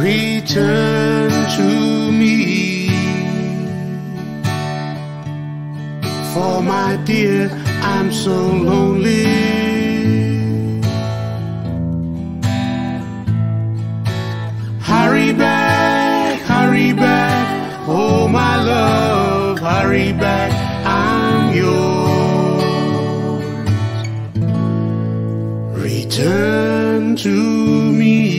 return to me. For my dear, I'm so lonely. Hurry back, hurry back, oh my love, hurry back, I'm yours. Return to me.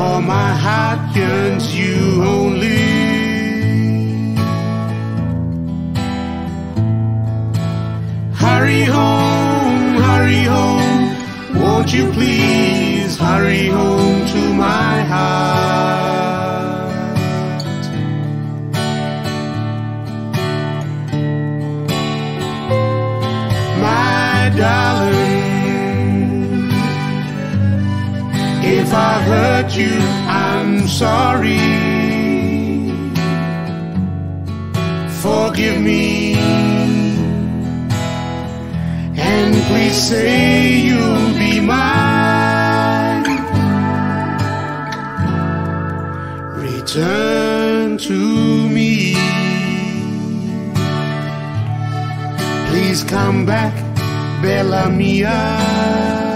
For my heart yearns you only. Hurry home, hurry home. Won't you please hurry home to my heart? If I hurt you, I'm sorry. Forgive me. And please say you'll be mine. Return to me. Please come back, Bella Mia.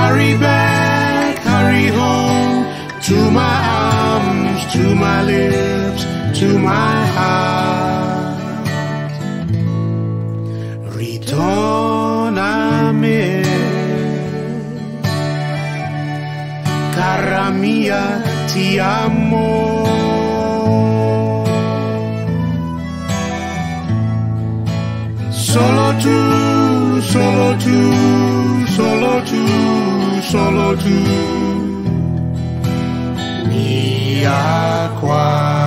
Hurry back, hurry home to my arms, to my lips, to my heart. Ritornami, cara mia, ti amo. Solo tu, solo tu, solo tu, solo qua. No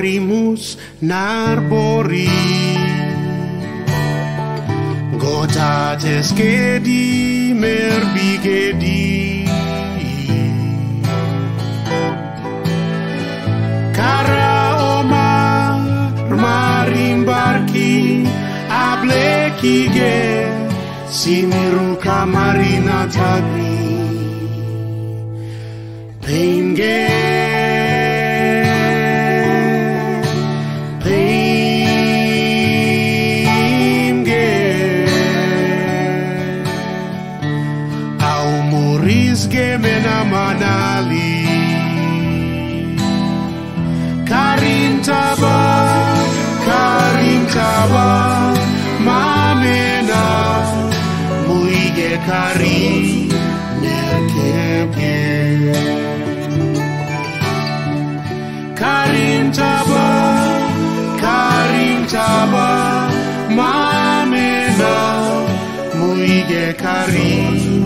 marimus narbori. Gotates gedi merbigedi Cara omar marimbarki Ablekige Simiru kamarina tagri Painge Taba Mamena Muige karim Nerkebge Karim taba Karim taba Mamena Muige karim